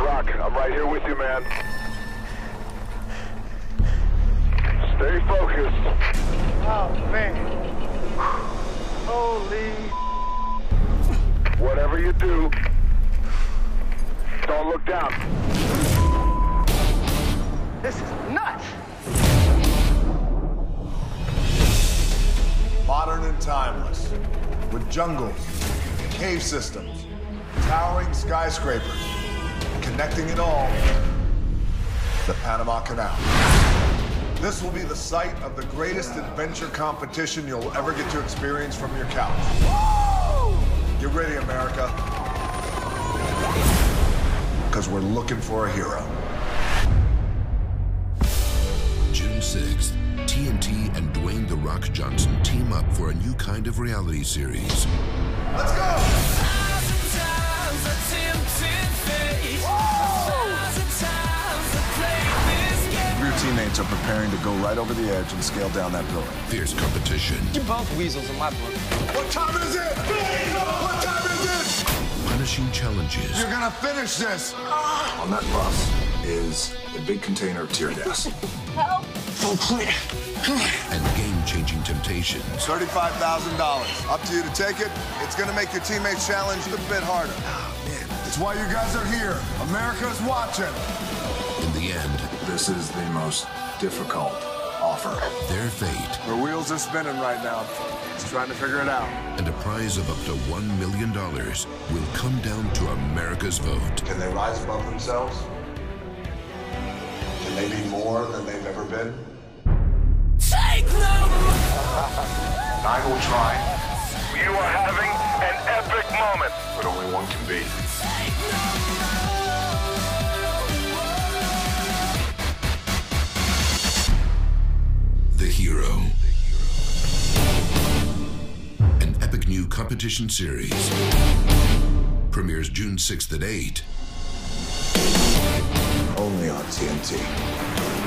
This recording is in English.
Let's rock. I'm right here with you, man. Stay focused. Oh, man. Holy. Whatever you do, don't look down. This is nuts. Modern and timeless. With jungles, cave systems, towering skyscrapers, connecting it all, the Panama Canal. This will be the site of the greatest adventure competition you'll ever get to experience from your couch. Get ready, America. Because we're looking for a hero. June 6th, TNT and Dwayne The Rock Johnson team up for a new kind of reality series. Let's go! Teammates are preparing to go right over the edge and scale down that building. Fierce competition, You're both weasels in my book. What time is it? What time is it? punishing challenges, You're gonna finish this. Ah. On that bus is a big container of tear gas. Help! Oh, please. and game-changing temptations. Thirty-five thousand dollars. Up to you to take it. It's gonna make your teammates' challenge a bit harder. Ah, it's why you guys are here. America's watching. In the end, This is the most difficult offer. their fate Our wheels are spinning right now. Just trying to figure it out. and a prize of up to $1 million will come down to America's vote. Can they rise above themselves? Can they be more than they've ever been? Take them! I will try, You are having an epic moment. but only one can beat. Hero. An epic new competition series. Premieres June 6th at 8. Only on TNT.